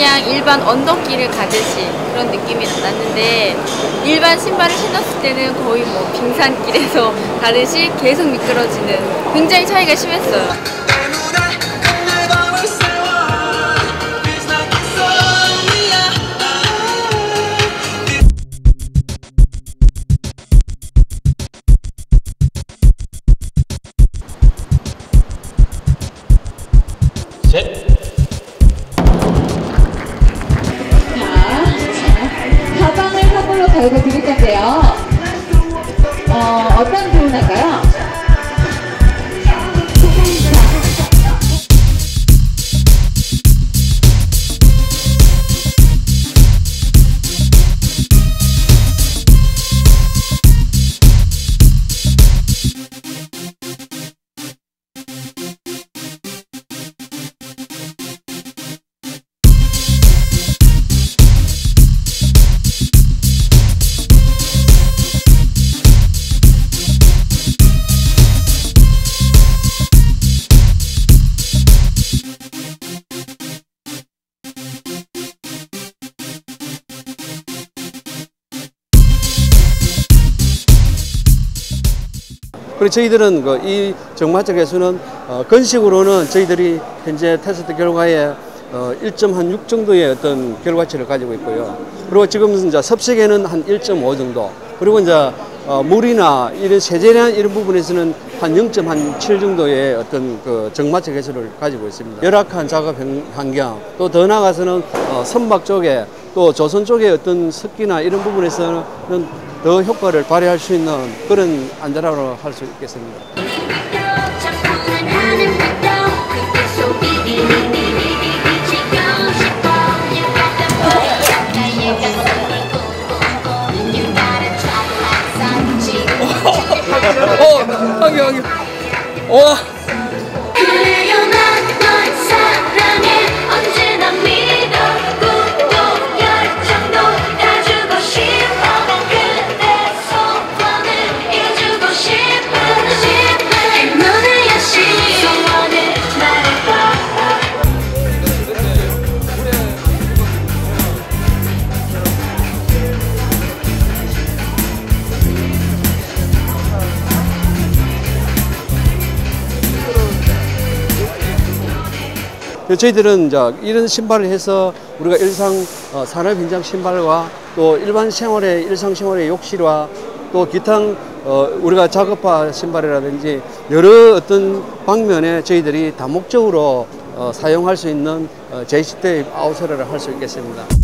일반 언덕길을 가듯이 그런 느낌이 났는데 일반 신발을 신었을 때는 거의 뭐 빙산길에서 가듯이 계속 미끄러지는 굉장히 차이가 심했어요. 가지고 드릴 건데요. 어, 어떤 주문할까요? 그리고 저희들은 그 이 정마적 개수는 어, 건식으로는 저희들이 현재 테스트 결과에 어, 1.6 정도의 어떤 결과치를 가지고 있고요. 그리고 지금 이제 섭식에는 한 1.5 정도. 그리고 이제 어, 물이나 이런 세제량 이런 부분에서는 한 0.7 정도의 어떤 그 정마적 개수를 가지고 있습니다. 열악한 작업 환- 환경, 또 더 나아가서는 어, 선박 쪽에 또 조선 쪽의 어떤 습기나 이런 부분에서는 더 효과를 발휘할 수 있는 그런 안전함으로 할 수 있겠습니다. got the boy You 저희들은 이제 이런 신발을 해서 우리가 일상 어, 산업 현장 신발과 또 일반 생활의 일상 생활의 욕실화 또 기타 어, 우리가 작업화 신발이라든지 여러 어떤 방면에 저희들이 다목적으로 어, 사용할 수 있는 어, 제시대 아웃서를 할 수 있겠습니다.